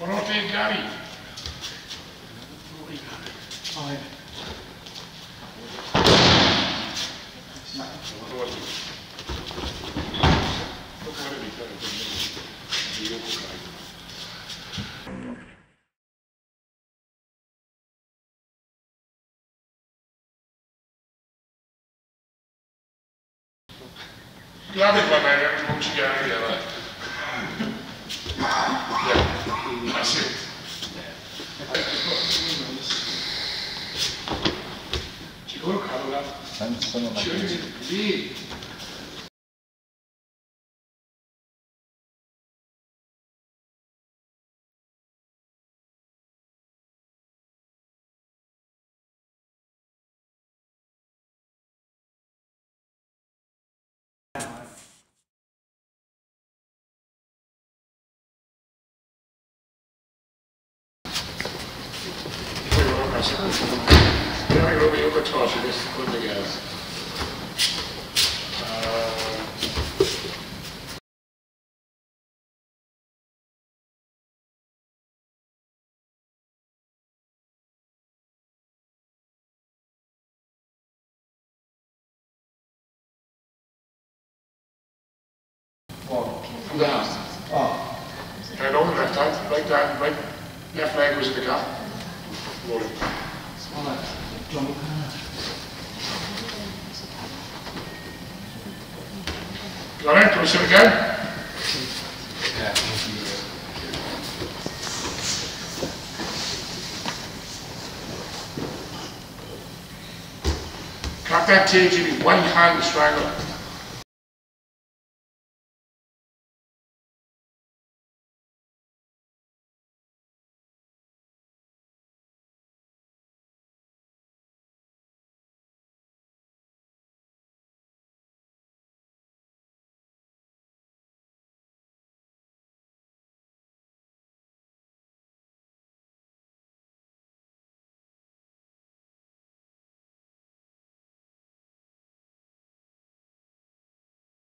proteggerà. Clave va bene, non ci cambia, 三基礎の巻きこれを出します。Je ook het was, dit is de goede gas. Vandaag. En dan left hand, right down, right, left leg was in the और चौंका All right, it again. Yeah, Captain with one hand struggle.